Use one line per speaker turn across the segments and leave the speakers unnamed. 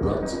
That's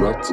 That's